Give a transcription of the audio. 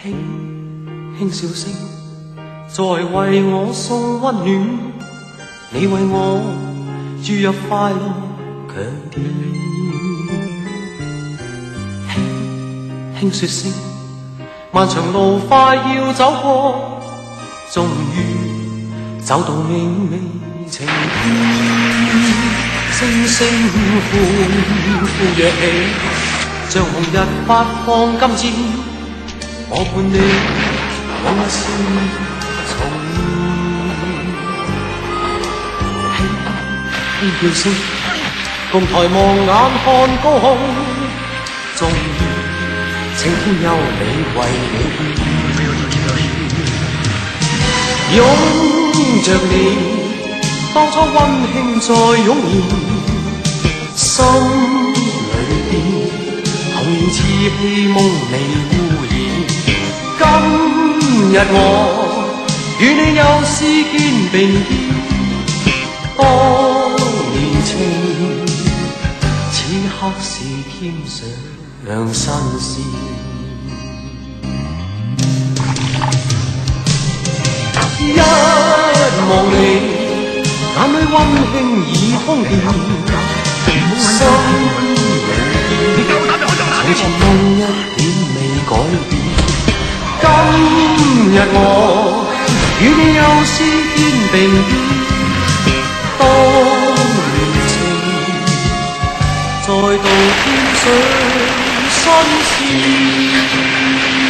轻轻笑声，在为我送温暖， 你为我注入快乐强电。轻轻说声，漫长路快要走过，终于走到明媚晴天。星星欢呼跃起，像红日发放金箭。我伴你往日笑叫声，共抬望眼看高空，终于青天有你为你拥着你，当初温馨再涌现，心里边童年稚气梦未污染。今日我与你又是肩并肩，当情，此刻是添上新鲜。一望你，眼里温馨已通电，心里边从前梦一点未改变。今日我与你又是肩并肩，浮上新事